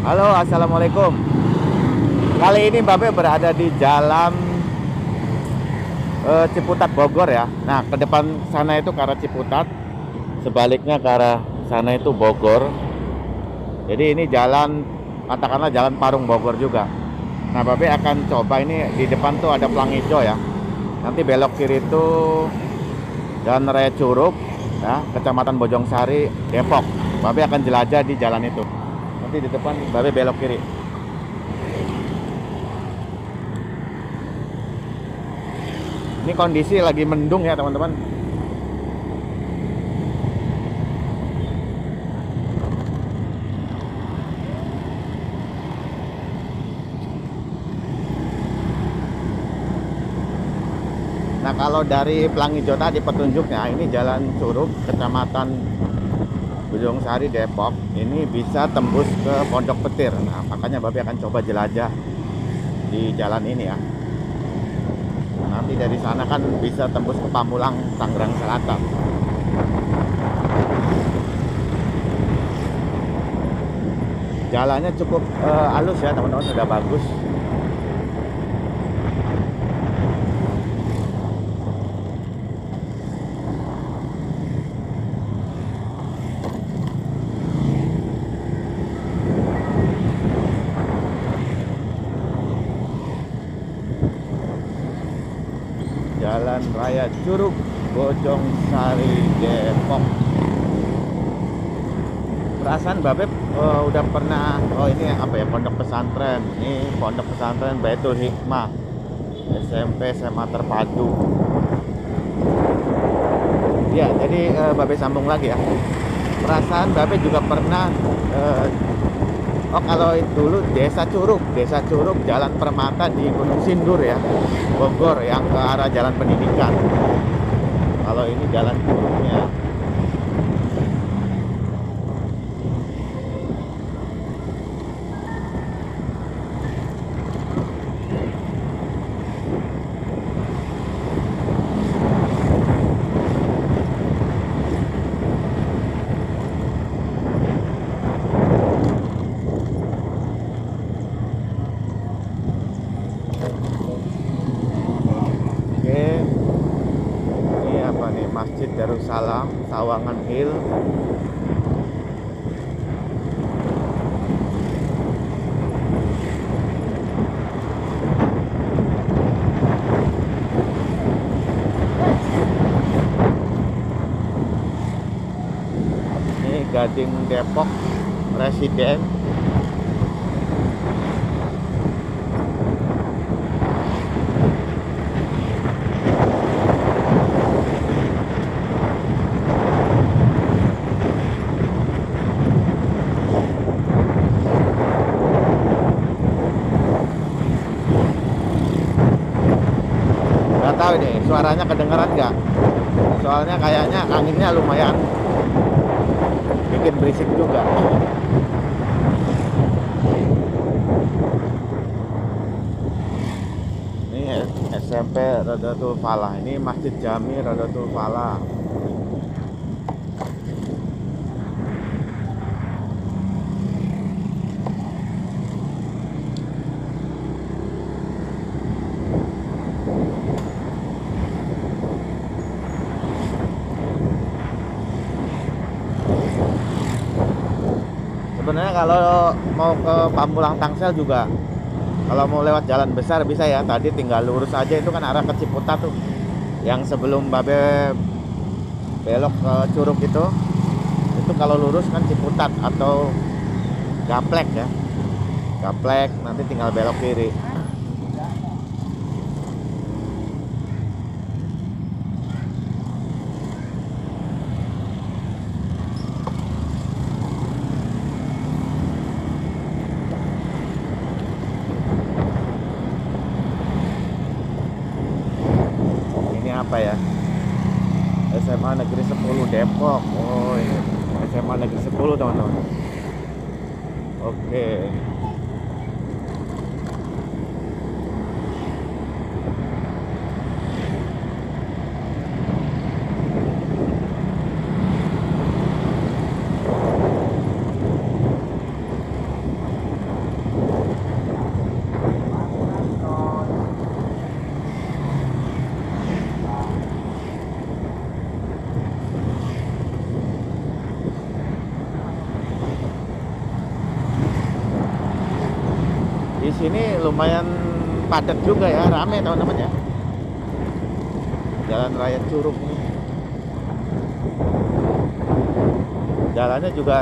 Halo, assalamualaikum. Kali ini Babe berada di jalan uh, Ciputat Bogor ya. Nah, ke depan sana itu ke arah Ciputat, sebaliknya ke arah sana itu Bogor. Jadi ini jalan katakanlah jalan Parung Bogor juga. Nah, Babe akan coba ini di depan tuh ada pelang hijau ya. Nanti belok kiri itu Jalan Raya Curug ya, Kecamatan Bojong Sari, Depok. Babe akan jelajah di jalan itu. Nanti di depan Babe belok kiri. Ini kondisi lagi mendung ya, teman-teman. Nah kalau dari Pelangi Jota di petunjuknya ini Jalan Curug Kecamatan Bojong Sari Depok ini bisa tembus ke Pondok Petir. Nah makanya Babi akan coba jelajah di jalan ini ya. Nanti dari sana kan bisa tembus ke Pamulang Tangerang Selatan. Jalannya cukup uh, halus ya teman-teman sudah bagus. Jalan Raya Curug Bojong Sari Depok. Perasaan Babep uh, udah pernah oh ini apa ya pondok pesantren. Ini pondok pesantren Baitul Hikmah SMP SMA terpadu. Ya jadi uh, Babe sambung lagi ya. Perasaan Babe juga pernah uh, Oh kalau dulu Desa Curug, Desa Curug Jalan Permata di Gunung Sindur ya, Bogor yang ke arah Jalan Pendidikan. Kalau ini Jalan Curugnya. Oke. Ini apa nih? Masjid Darussalam, Sawangan Hill. Ini Gading Depok Residen. Tahu nih suaranya kedengeran nggak? Soalnya kayaknya anginnya lumayan. Bikin berisik juga. Ini SMP Rodatul Falah. Ini Masjid Jami Rodatul Falah sebenarnya kalau mau ke Pamulang Tangsel juga kalau mau lewat jalan besar bisa ya. Tadi tinggal lurus aja itu kan arah ke Ciputat tuh. Yang sebelum Babe belok ke Curug itu itu kalau lurus kan Ciputat atau Gaplek ya. Gaplek nanti tinggal belok kiri ini apa ya SMA Negeri 10 Depok oh ini SMA Negeri 10 teman-teman oke di sini lumayan padat juga ya rame teman-teman ya jalan raya Curug nih jalannya juga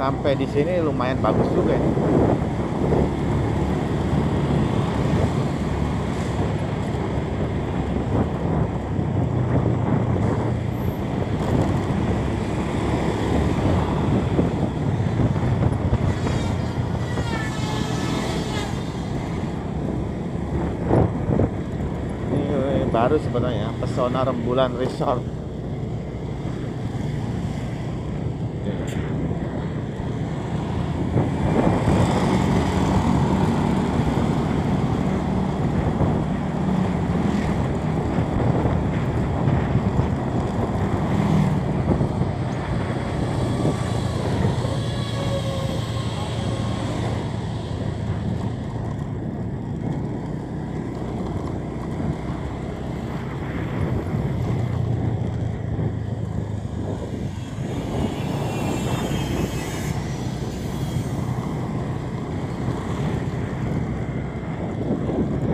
sampai di sini lumayan bagus juga ini ini baru sebenarnya pesona rembulan resort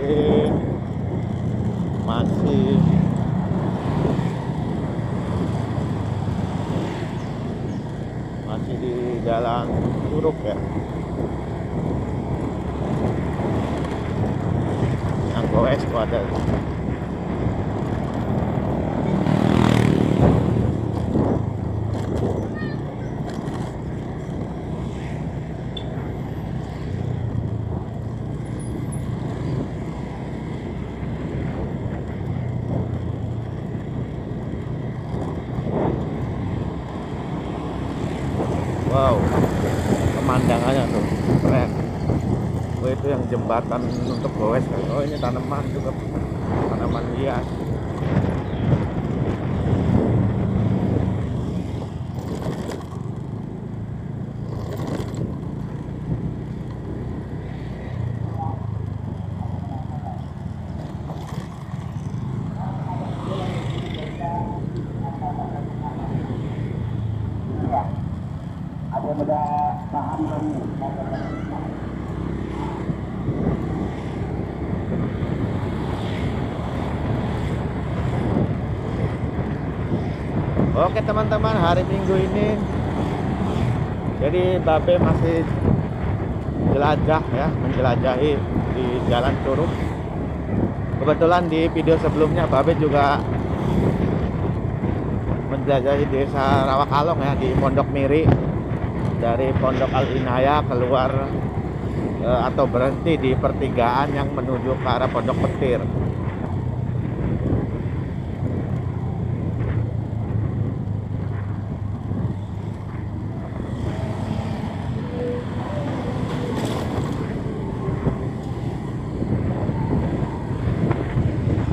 Oke. masih masih di jalan Curug ya yang goes tuh ada wow. pemandangannya tuh. Keren. Oh itu yang jembatan untuk goes kan. Oh ini tanaman juga. Tanaman hias Oke teman-teman hari Minggu ini jadi Babe masih jelajah ya menjelajahi di Jalan Curug. Kebetulan di video sebelumnya Babe juga menjelajahi desa Rawakalong ya di Pondok Miri dari Pondok Al Inaya keluar eh, atau berhenti di pertigaan yang menuju ke arah Pondok Petir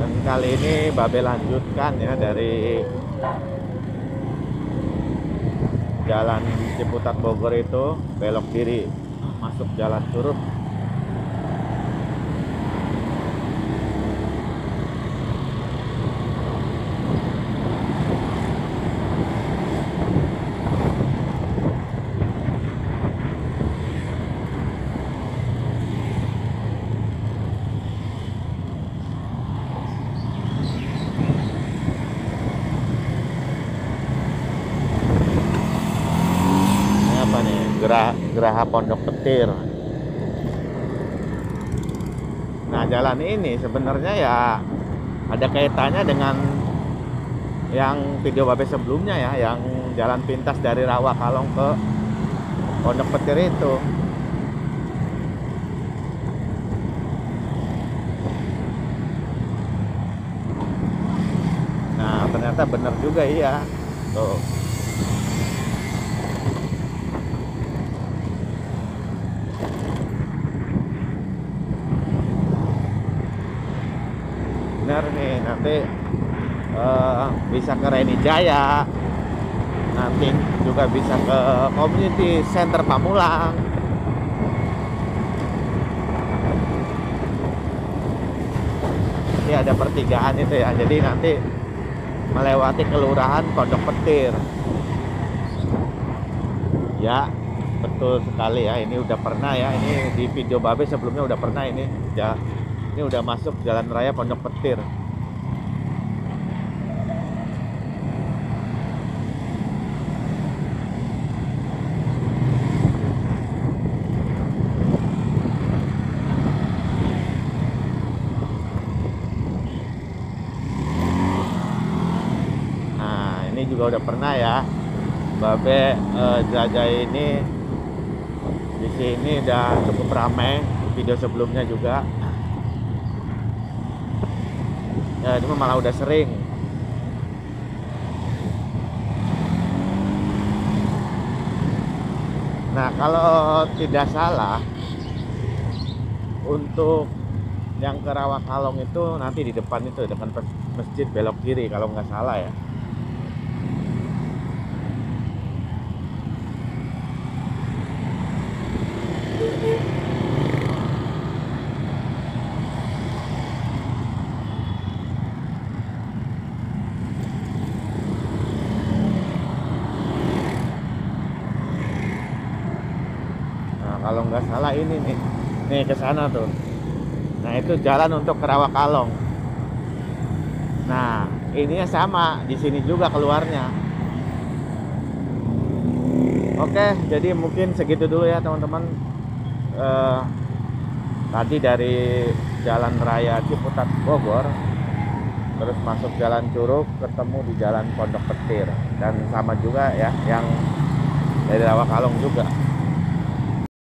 Dan kali ini Babe lanjutkan ya dari Jalan Ciputat Bogor itu belok kiri masuk Jalan Curug. Ini apa nih? Geraha Pondok Petir. Nah, jalan ini sebenarnya ya ada kaitannya dengan yang video Babe sebelumnya ya, yang jalan pintas dari Rawa Kalong ke Pondok Petir itu. Nah, ternyata benar juga iya. Tuh. benar nih nanti eh, bisa ke Reni Jaya nanti juga bisa ke community center Pamulang. Ini ada pertigaan itu ya jadi nanti melewati kelurahan Pondok Petir. Ya betul sekali ya ini udah pernah ya ini di video babe sebelumnya udah pernah ini ya ini udah masuk jalan raya Pondok Petir Nah, ini juga udah pernah ya. Babe eh, jelajah ini di sini udah cukup ramai. Video sebelumnya juga. Ya, ini malah udah sering. Nah, kalau tidak salah untuk yang ke Rawakalong itu nanti di depan itu depan masjid belok kiri kalau nggak salah ya. Nah, kalau nggak salah ini nih. Nih ke sana tuh. Nah, itu jalan untuk ke Rawakalong. Nah, ininya sama, di sini juga keluarnya. Oke, jadi mungkin segitu dulu ya, teman-teman. Eh, tadi dari Jalan Raya Ciputat Bogor terus masuk Jalan Curug ketemu di Jalan Pondok Petir dan sama juga ya yang dari Rawakalong juga